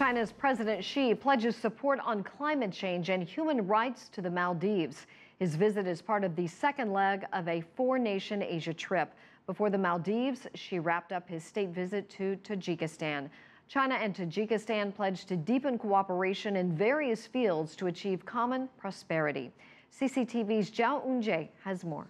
China's President Xi pledges support on climate change and human rights to the Maldives. His visit is part of the second leg of a four nation Asia trip. Before the Maldives, Xi wrapped up his state visit to Tajikistan. China and Tajikistan pledged to deepen cooperation in various fields to achieve common prosperity. CCTV's Zhao Yunjie has more.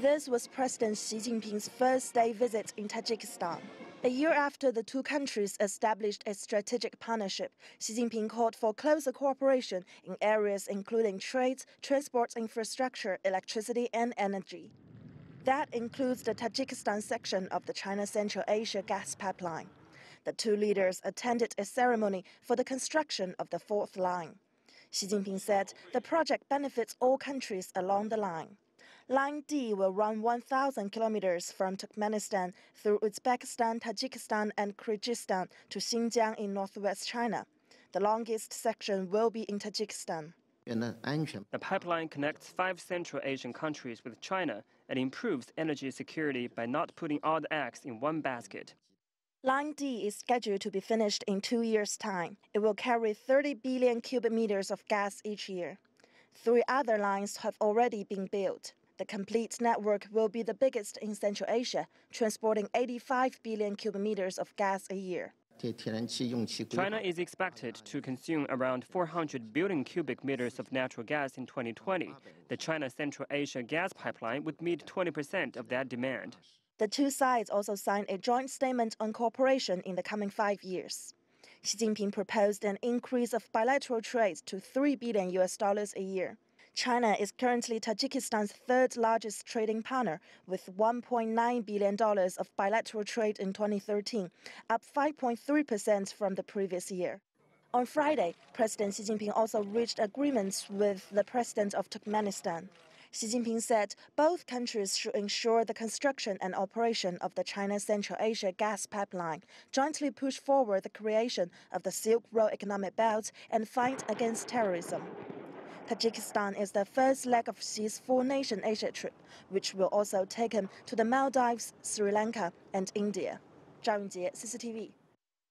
This was President Xi Jinping's first day visit in Tajikistan. A year after the two countries established a strategic partnership, Xi Jinping called for closer cooperation in areas including trade, transport infrastructure, electricity, and energy. That includes the Tajikistan section of the China Central Asia gas pipeline. The two leaders attended a ceremony for the construction of the fourth line. Xi Jinping said the project benefits all countries along the line. Line D will run 1,000 kilometers from Turkmenistan through Uzbekistan, Tajikistan, and Kyrgyzstan to Xinjiang in northwest China. The longest section will be in Tajikistan. The pipeline connects five Central Asian countries with China and improves energy security by not putting all the eggs in one basket. Line D is scheduled to be finished in two years' time. It will carry 30 billion cubic meters of gas each year. Three other lines have already been built. The complete network will be the biggest in Central Asia, transporting 85 billion cubic meters of gas a year. China is expected to consume around 400 billion cubic meters of natural gas in 2020. The China Central Asia gas pipeline would meet 20% of that demand. The two sides also signed a joint statement on cooperation in the coming five years. Xi Jinping proposed an increase of bilateral trade to 3 billion US dollars a year. China is currently Tajikistan's third largest trading partner with $1.9 billion of bilateral trade in 2013, up 5.3% from the previous year. On Friday, President Xi Jinping also reached agreements with the president of Turkmenistan. Xi Jinping said both countries should ensure the construction and operation of the China Central Asia gas pipeline, jointly push forward the creation of the Silk Road Economic Belt, and fight against terrorism. Tajikistan is the first leg of Xi's four-nation Asia trip, which will also take him to the Maldives, Sri Lanka, and India. Zhao Yunjie, CCTV.